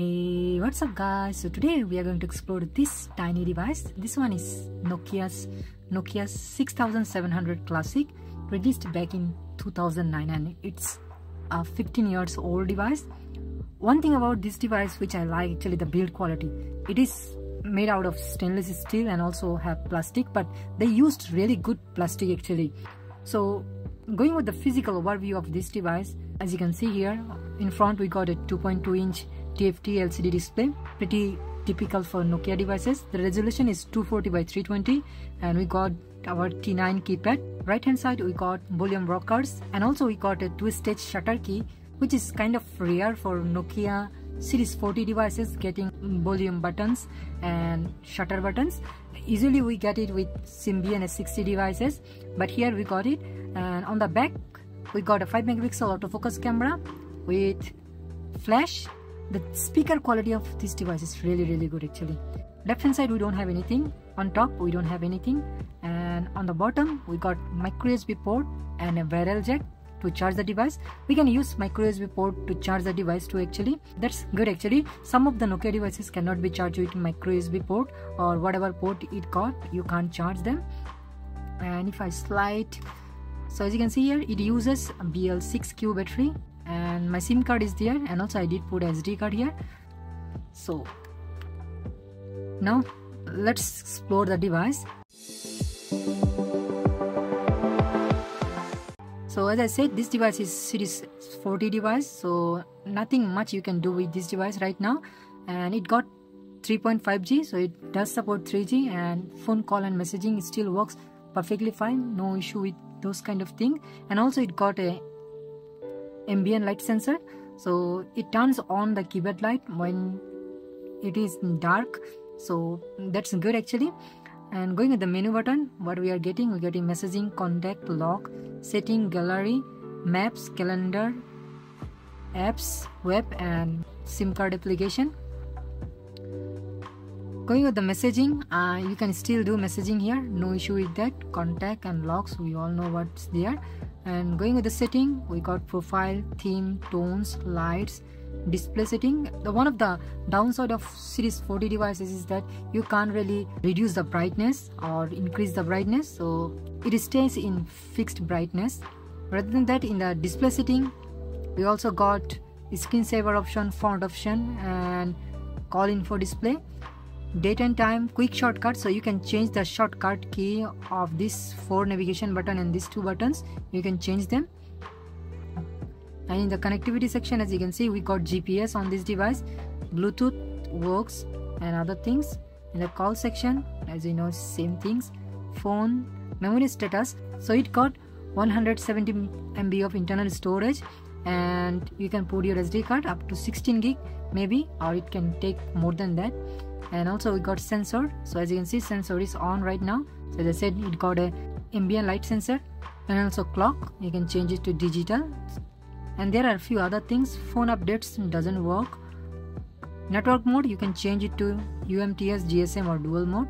Hey, what's up guys? So today we are going to explore this tiny device. This one is Nokia's Nokia 6700 Classic released back in 2009 and it's a 15 years old device. One thing about this device which I like actually the build quality. It is made out of stainless steel and also have plastic but they used really good plastic actually. So going with the physical overview of this device as you can see here in front we got a 2.2 inch TFT LCD display pretty typical for Nokia devices. The resolution is 240 by 320 and we got our T9 keypad. Right hand side we got volume rockers and also we got a two-stage shutter key which is kind of rare for Nokia series 40 devices getting volume buttons and shutter buttons. Usually we get it with Symbian S60 devices but here we got it. And on the back we got a 5 megapixel autofocus camera with flash the speaker quality of this device is really really good actually. Left hand side we don't have anything. On top we don't have anything. And on the bottom we got micro usb port and a barrel jack to charge the device. We can use micro usb port to charge the device too actually. That's good actually. Some of the nokia devices cannot be charged with micro usb port or whatever port it got. You can't charge them. And if i slide so as you can see here it uses a bl6q battery and my sim card is there and also i did put sd card here. So now let's explore the device. So as i said this device is series 40 device so nothing much you can do with this device right now. And it got 3.5g so it does support 3g and phone call and messaging still works perfectly fine no issue with those kind of thing. And also it got a ambient light sensor. So it turns on the keyboard light when it is dark. So that's good actually. And going at the menu button what we are getting? We're getting messaging contact lock setting gallery maps calendar apps web and sim card application going with the messaging uh, you can still do messaging here. No issue with that. Contact and locks we all know what's there. And going with the setting we got profile theme tones lights display setting. The one of the downside of series 40 devices is that you can't really reduce the brightness or increase the brightness. So it stays in fixed brightness. Rather than that in the display setting we also got screensaver option font option and call info display date and time quick shortcut so you can change the shortcut key of this four navigation button and these two buttons. You can change them. And in the connectivity section as you can see we got gps on this device bluetooth works and other things. In the call section as you know same things phone memory status. So it got 170 mb of internal storage and you can put your sd card up to 16 gig maybe or it can take more than that. And also we got sensor. So as you can see sensor is on right now. So as i said it got a ambient light sensor and also clock. You can change it to digital. And there are a few other things. Phone updates doesn't work. Network mode you can change it to umts gsm or dual mode.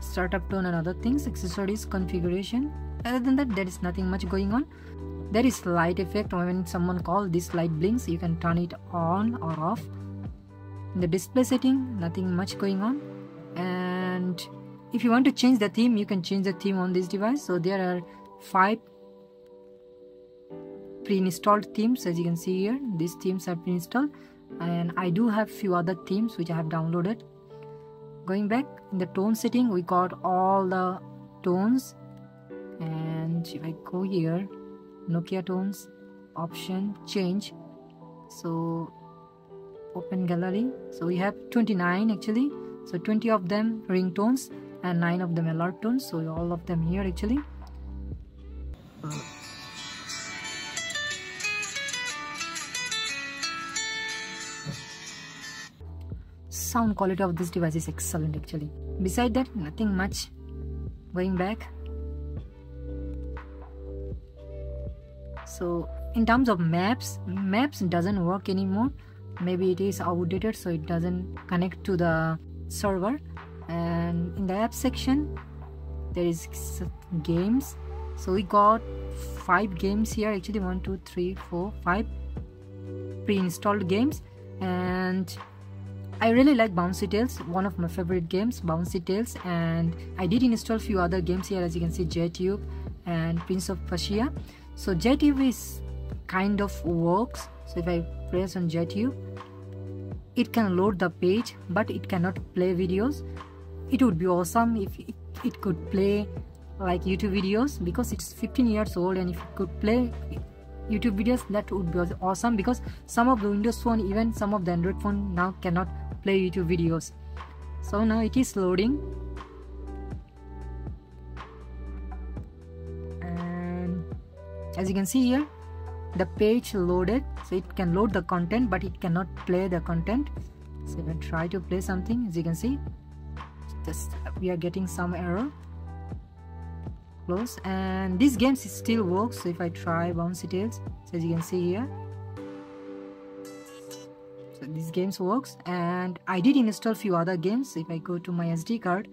Startup tone and other things. Accessories configuration. Other than that there is nothing much going on there is light effect. When someone calls this light blinks you can turn it on or off. In the display setting nothing much going on. And if you want to change the theme you can change the theme on this device. So there are five pre-installed themes as you can see here. These themes are pre-installed. And I do have few other themes which I have downloaded. Going back in the tone setting we got all the tones. And if I go here Nokia tones option change. So open gallery. So we have 29 actually. So 20 of them ringtones and 9 of them alert tones. So all of them here actually. Sound quality of this device is excellent actually. Beside that nothing much. Going back so in terms of maps maps doesn't work anymore. Maybe it is outdated so it doesn't connect to the server. And in the app section there is games. So we got five games here. Actually one two three four five pre-installed games. And I really like Bouncy Tales, one of my favorite games, Bouncy Tales, and I did install a few other games here as you can see JTube and Prince of Persia. So JTube is kind of works. So if I press on JTube, it can load the page, but it cannot play videos. It would be awesome if it, it could play like YouTube videos because it's 15 years old and if it could play YouTube videos that would be awesome because some of the Windows phone even some of the Android phone now cannot play YouTube videos so now it is loading as you can see here the page loaded so it can load the content but it cannot play the content. So if I try to play something as you can see just we are getting some error. Close. And this game still works so if I try Bouncy Tales so as you can see here. So these games works. And I did install few other games. If I go to my SD card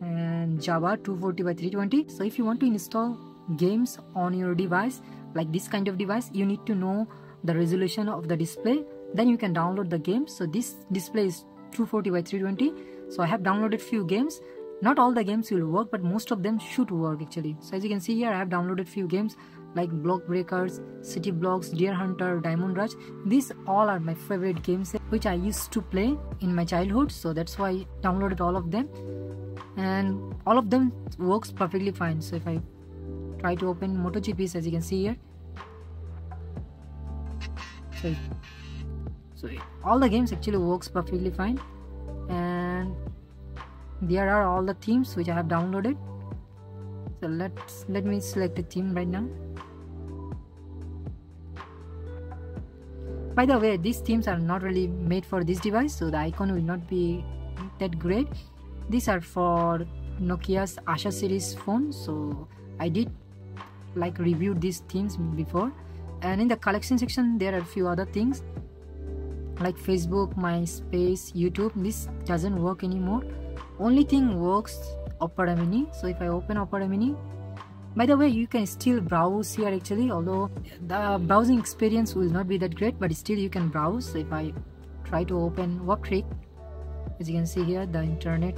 and Java 240 by 320 so if you want to install games on your device like this kind of device you need to know the resolution of the display then you can download the game so this display is 240 by 320 so I have downloaded few games not all the games will work but most of them should work actually so as you can see here I have downloaded few games like Block Breakers, City Blocks, Deer Hunter, Diamond Rush. These all are my favorite games which I used to play in my childhood. So that's why I downloaded all of them. And all of them works perfectly fine. So if I try to open MotoGP as you can see here. So, so all the games actually works perfectly fine. And there are all the themes which I have downloaded. So let's let me select a theme right now. By the way these themes are not really made for this device so the icon will not be that great. These are for Nokia's Asha series phone so I did like reviewed these themes before. And in the collection section there are a few other things like Facebook, MySpace, YouTube. This doesn't work anymore. Only thing works Opera Mini. So if I open Opera Mini by the way you can still browse here actually although the browsing experience will not be that great but still you can browse. If I try to open Waptrick as you can see here the internet.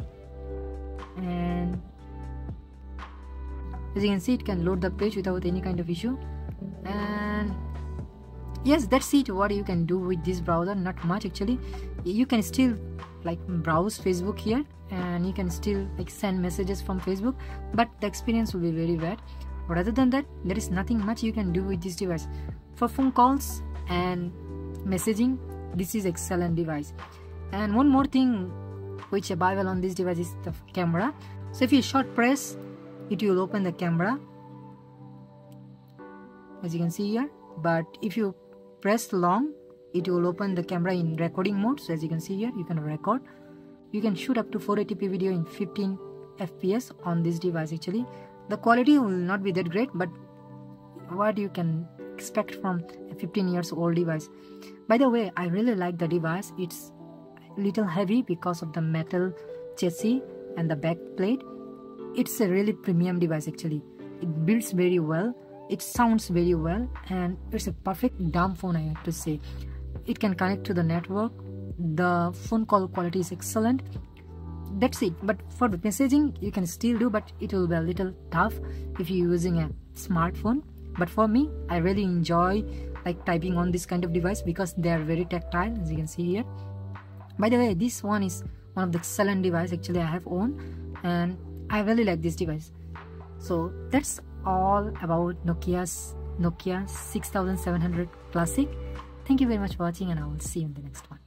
And as you can see it can load the page without any kind of issue. And yes that's it. What you can do with this browser? Not much actually. You can still like browse facebook here and you can still like send messages from facebook but the experience will be very bad. But other than that there is nothing much you can do with this device. For phone calls and messaging this is excellent device. And one more thing which above on this device is the camera. So if you short press it will open the camera. As you can see here but if you press long it will open the camera in recording mode. So as you can see here you can record. You can shoot up to 480p video in 15 fps on this device actually. The quality will not be that great but what you can expect from a 15 years old device. By the way i really like the device. It's a little heavy because of the metal chassis and the back plate it's a really premium device actually. It builds very well. It sounds very well and it's a perfect dumb phone i have to say. It can connect to the network. The phone call quality is excellent. That's it. But for the messaging you can still do but it will be a little tough if you're using a smartphone. But for me i really enjoy like typing on this kind of device because they are very tactile as you can see here. By the way this one is one of the excellent device actually i have owned and i really like this device so that's all about nokia's nokia 6700 classic Thank you very much for watching and I will see you in the next one.